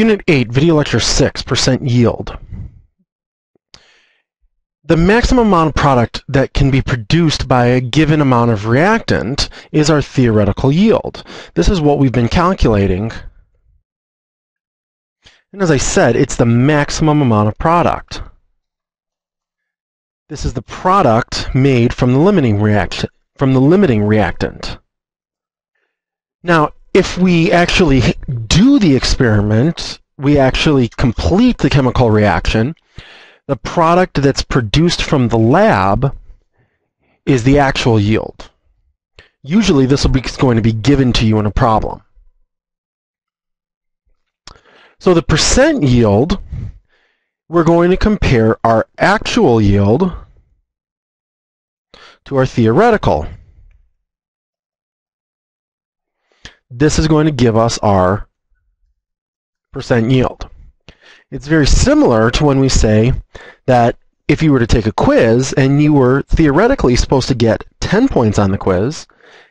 Unit 8, Video Lecture 6, Percent Yield. The maximum amount of product that can be produced by a given amount of reactant is our theoretical yield. This is what we've been calculating. And as I said, it's the maximum amount of product. This is the product made from the limiting reaction from the limiting reactant. Now, if we actually do the experiment, we actually complete the chemical reaction, the product that's produced from the lab is the actual yield. Usually this will be going to be given to you in a problem. So the percent yield, we're going to compare our actual yield to our theoretical. This is going to give us our percent yield. It's very similar to when we say that if you were to take a quiz and you were theoretically supposed to get 10 points on the quiz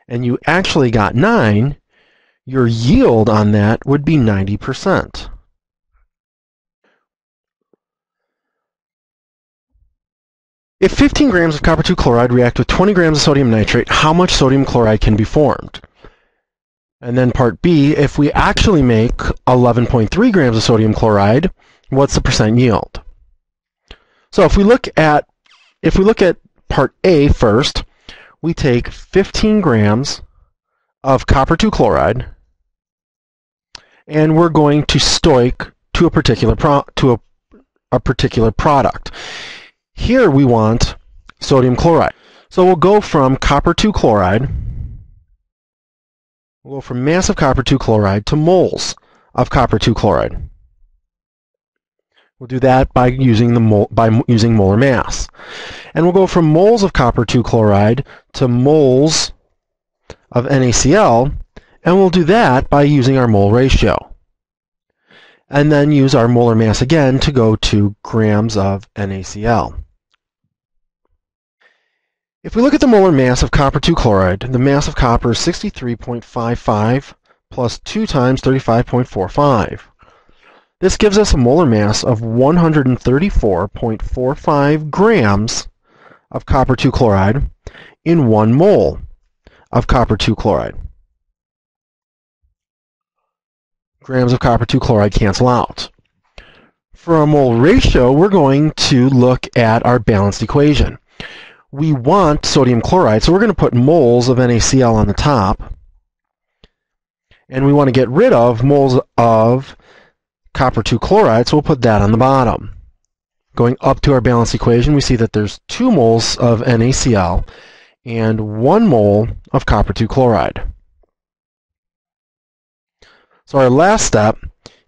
and you actually got 9, your yield on that would be 90%. If 15 grams of copper 2 chloride react with 20 grams of sodium nitrate, how much sodium chloride can be formed? And then part B, if we actually make 11.3 grams of sodium chloride, what's the percent yield? So if we look at if we look at part A first, we take 15 grams of copper 2 chloride and we're going to stoich to a particular pro, to a, a particular product. Here we want sodium chloride. So we'll go from copper 2 chloride, we'll go from mass of copper 2 chloride to moles of copper 2 chloride. We'll do that by using the mol by using molar mass. And we'll go from moles of copper 2 chloride to moles of NaCl, and we'll do that by using our mole ratio. And then use our molar mass again to go to grams of NaCl. If we look at the molar mass of copper 2 chloride, the mass of copper is 63.55 plus 2 times 35.45. This gives us a molar mass of 134.45 grams of copper 2 chloride in 1 mole of copper 2 chloride. Grams of copper 2 chloride cancel out. For our mole ratio, we're going to look at our balanced equation we want sodium chloride, so we're going to put moles of NaCl on the top. And we want to get rid of moles of copper 2 chloride, so we'll put that on the bottom. Going up to our balanced equation, we see that there's 2 moles of NaCl and 1 mole of copper 2 chloride. So our last step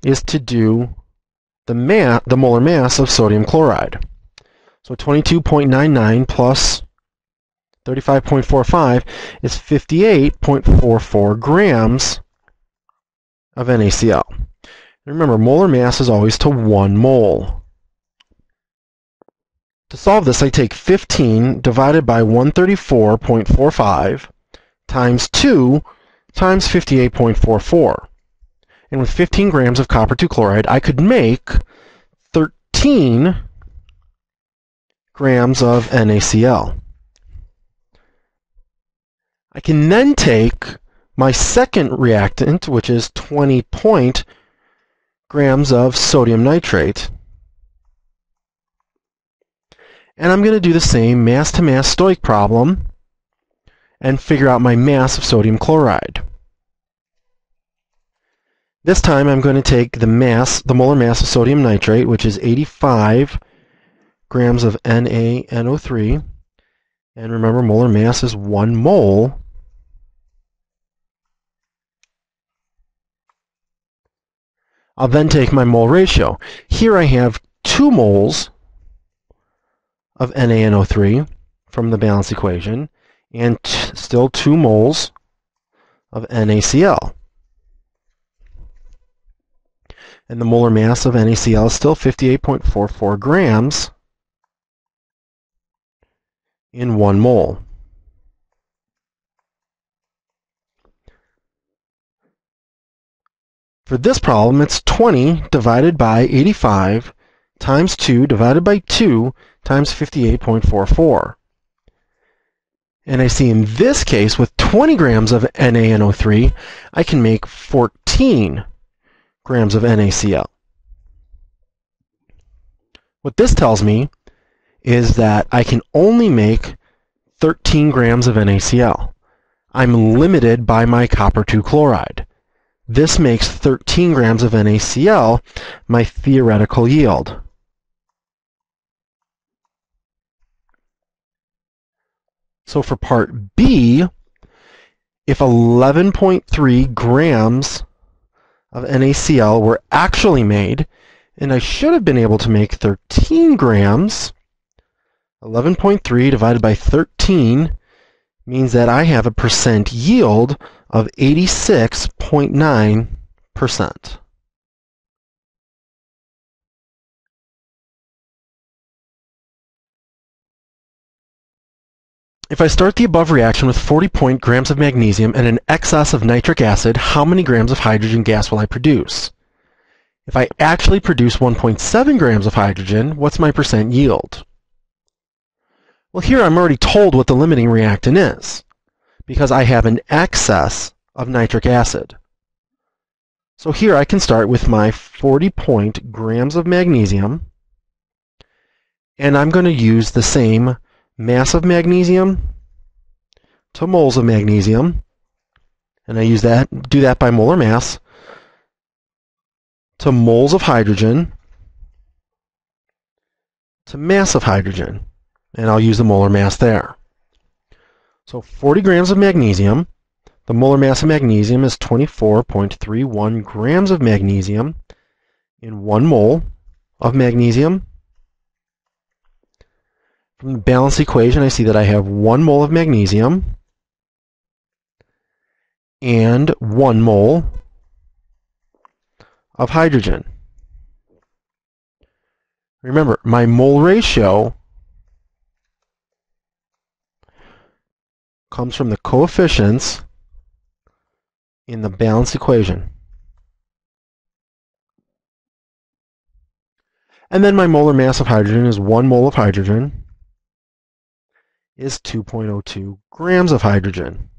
is to do the, the molar mass of sodium chloride. So 22.99 plus 35.45 is 58.44 grams of NaCl. remember, molar mass is always to 1 mole. To solve this, I take 15 divided by 134.45 times 2 times 58.44. And with 15 grams of copper 2 chloride, I could make 13 grams of NaCl. I can then take my second reactant, which is 20 point grams of sodium nitrate, and I'm going to do the same mass-to-mass -mass stoich problem and figure out my mass of sodium chloride. This time I'm going to take the mass, the molar mass of sodium nitrate, which is 85 grams of NaNO3. And remember, molar mass is 1 mole. I'll then take my mole ratio. Here I have 2 moles of NaNO3 from the balance equation and still 2 moles of NaCl. And the molar mass of NaCl is still 58.44 grams in one mole. For this problem, it's 20 divided by 85 times 2 divided by 2 times 58.44. And I see in this case, with 20 grams of NaNO3, I can make 14 grams of NaCl. What this tells me is that I can only make 13 grams of NaCl. I'm limited by my copper 2 chloride. This makes 13 grams of NaCl my theoretical yield. So for part B, if 11.3 grams of NaCl were actually made, and I should have been able to make 13 grams, 11.3 divided by 13 means that I have a percent yield of 86.9%. If I start the above reaction with 40 point grams of magnesium and an excess of nitric acid, how many grams of hydrogen gas will I produce? If I actually produce 1.7 grams of hydrogen, what's my percent yield? Well, here I'm already told what the limiting reactant is because I have an excess of nitric acid. So here I can start with my 40 point grams of magnesium and I'm going to use the same mass of magnesium to moles of magnesium, and I use that, do that by molar mass, to moles of hydrogen, to mass of hydrogen, and I'll use the molar mass there. So 40 grams of magnesium, the molar mass of magnesium is 24.31 grams of magnesium in 1 mole of magnesium from the balance equation, I see that I have 1 mole of magnesium and 1 mole of hydrogen. Remember, my mole ratio comes from the coefficients in the balance equation. And then my molar mass of hydrogen is 1 mole of hydrogen is 2.02 grams of hydrogen.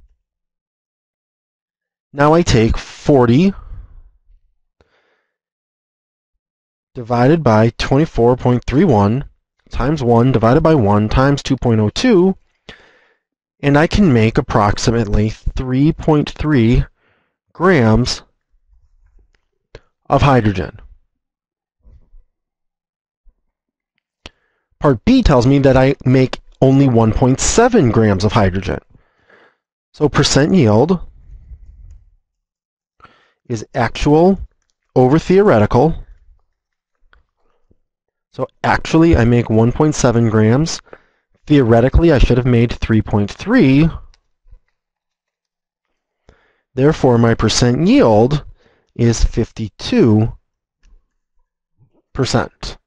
Now I take 40 divided by 24.31 times 1 divided by 1 times 2.02 and I can make approximately 3.3 grams of hydrogen. Part B tells me that I make only 1.7 grams of hydrogen. So percent yield is actual over theoretical. So actually I make 1.7 grams. Theoretically I should have made 3.3. Therefore my percent yield is 52 percent.